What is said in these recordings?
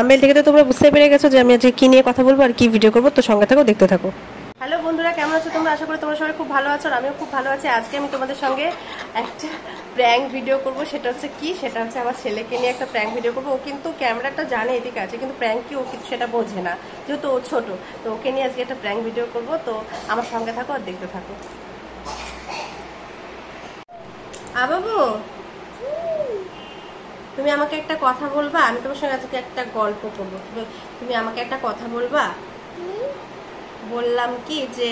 Thumbnail থেকে তো তোমরা বুঝতে পেরে গেছো যে আমি আজকে কি নিয়ে কথা বলব আর কি ভিডিও করব, তো সঙ্গে থাকো দেখতে থাকো। হ্যালো বন্ধুরা, কেমন আছো তোমরা? আশা করি তোমরা সবাই খুব ভালো আছো আর আমিও খুব ভালো আছি। আজকে আমি তোমাদের সঙ্গে একটা প্র্যাঙ্ক ভিডিও করব। সেটা হচ্ছে কি? সেটা হচ্ছে আমার ছেলেকে নিয়ে একটা প্র্যাঙ্ক ভিডিও করব। ও কিন্তু ক্যামেরাটা জানে এদিকে আছে, কিন্তু প্র্যাঙ্ক কি ও কিন্তু সেটা বোঝে না। যেহেতু ও ছোট, তো ওকে নিয়ে আজকে একটা প্র্যাঙ্ক ভিডিও করব। তো আমার সঙ্গে থাকো আর দেখতে থাকো। আ বাবু তুমি আমাকে একটা কথা বলবা? আমি তোমার সঙ্গে আজকে একটা গল্প করব। তুমি- আমাকে একটা কথা বলবা? বললাম কি যে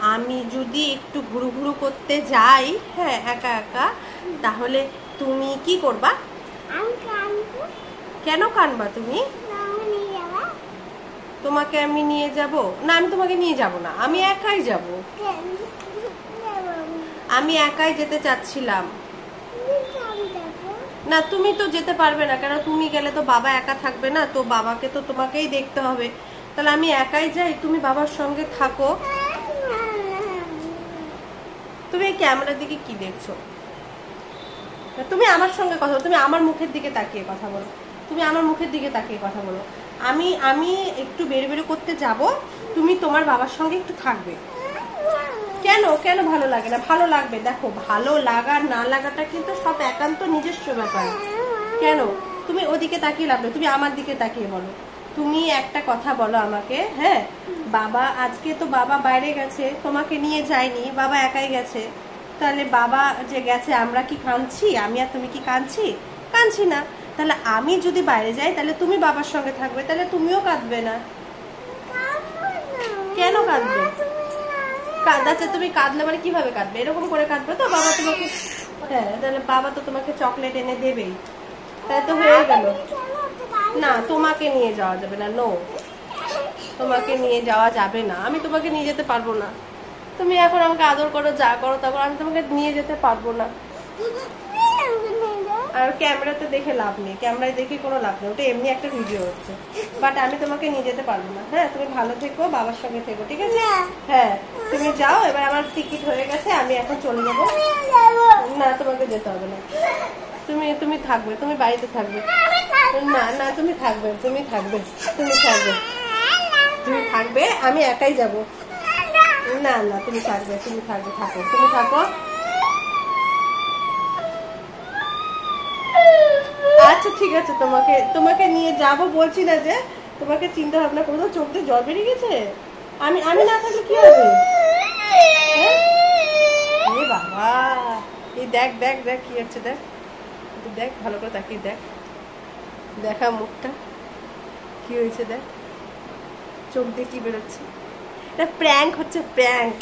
আমি যদি একটু ঘুরু ঘুরু করতে যাই হ্যাঁ একা একা তাহলে তুমি কি করবা? কেন কানবা তুমি? তোমাকে আমি নিয়ে যাব? না আমি তোমাকে নিয়ে যাব না আমি একাই যাব। আমি একাই যেতে চাচ্ছিলাম। না, তুমি তো যেতে পারবে না, কেন তুমি গেলে তো বাবা একা থাকবে না, তো বাবাকে তো তোমাকেই দেখতে হবে। তাহলে আমি একাই যাই, তুমি বাবার সঙ্গে থাকো। তুমি এই ক্যামেরার দিকে কি দেখছ? তুমি আমার সঙ্গে কথা তুমি আমার মুখের দিকে তাকিয়ে কথা বলো। তুমি আমার মুখের দিকে তাকিয়ে কথা বলো। আমি আমি একটু বেরো বেরো করতে যাব, তুমি তোমার বাবার সঙ্গে একটু থাকবে। কেন? কেন ভালো লাগে না? ভালো লাগবে। দেখো, ভালো লাগা, না লাগাটা কিন্তু সব একান্ত নিজস্ব ব্যাপার। কেন? তুমি ওদিকে তাকিয়ে লাগবে তুমি আমার দিকে তাকিয়ে বলো। তুমি একটা কথা বলো আমাকে হ্যাঁ? বাবা, আজকে তো বাবা বাইরে গেছে, তোমাকে নিয়ে যায়নি, বাবা একাই গেছে। তাহলে বাবা যে গেছে, আমরা কি কাঁদছি? আমি আর তুমি কি কাঁদছি? কাঁদছি না। তাহলে আমি যদি বাইরে যাই, তাহলে তুমি বাবার সঙ্গে থাকবে, তাহলে তুমিও কাঁদবে না। কেন কাঁদবে? কাঁদাচ্ছে, তুমি কাঁদলে মানে কীভাবে কাঁদবে? এরকম করে কাঁদবে তো? বাবা তোমাকে হ্যাঁ তাহলে বাবা তো তোমাকে চকলেট এনে দেবেই। তাই তো হয়ে গেল। না, তোমাকে নিয়ে যাওয়া যাবে না নো তোমাকে নিয়ে যাওয়া যাবে না। আমি তোমাকে নিয়ে যেতে পারব না। তুমি এখন আমাকে আদর করো, যা করো তা করো, আমি তোমাকে নিয়ে যেতে পারব না। আর ক্যামেরাতে দেখে লাভ নেই ক্যামেরায় দেখে কোনো লাভ নেই ওটা এমনি একটা ভিডিও হচ্ছে। বাট আমি তোমাকে নিয়ে যেতে পারব না। হ্যাঁ তুমি ভালো থেকো বাবার সঙ্গে থেকো ঠিক আছে? হ্যাঁ তুমি যাও এবার আমার টিকিট হয়ে গেছে আমি এখন চলে যাব। না তোমাকে যেতে হবে না। তুমি তুমি থাকবে তুমি বাড়িতে থাকবে। না না তুমি থাকবে তুমি থাকবে তুমি থাকবে। তুমি থাকবে আমি একাই যাব। না না তুমি থাকবে তুমি থাকবে থাকো তুমি থাকো। ঠিক আছে, তোমাকে তোমাকে নিয়ে যাব বলছি না যে, তোমাকে চিন্তা ভাবনা করব চোখ দিয়ে জল বেরিয়ে গেছে? আমি আমি না থাকলে কি হবে? হ্যাঁ? বাবা, এই দেখ দেখ দেখ কি হচ্ছে, দেখ। দেখ, ভালো করে তাকিয়ে দেখ। দেখা মুখটা, কি হয়েছে দেখ। চোখ দিয়ে কি বেরোচ্ছে? এটা প্র্যাঙ্ক হচ্ছে প্র্যাঙ্ক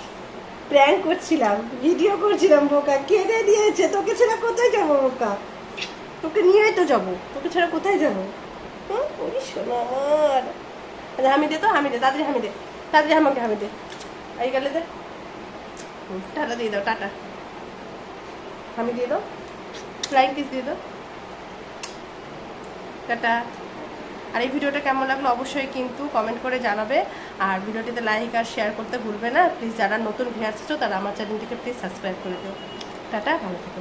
প্র্যাঙ্ক করছিলাম ভিডিও করছিলাম বোকা। কেঁদে দিয়েছে, তোকে ছাড়া কোথায় যাব বোকা? তোকে নিয়েই তো যাব। তোকে ছাড়া কোথায় যাব? হুম ওই আচ্ছা, হামি দে তো হামি দে তাড়াতাড়ি হামি দে তাড়াতাড়ি আমাকে হামি দে। এই গেলে দে। টাটা দিয়ে দাও টাটা। হামি দিয়ে দাও। ফ্লাইং কিস দিয়ে দাও। টাটা। আর এই ভিডিওটা কেমন লাগল অবশ্যই কিন্তু কমেন্ট করে জানাবে। আর ভিডিওটিতে লাইক আর শেয়ার করতে ভুলবে না। প্লিজ যারা নতুন ভিউয়ার্স আছো তারা আমার চ্যানেলটিকে প্লিজ সাবস্ক্রাইব করে দিও। টাটা ভালো থেকো।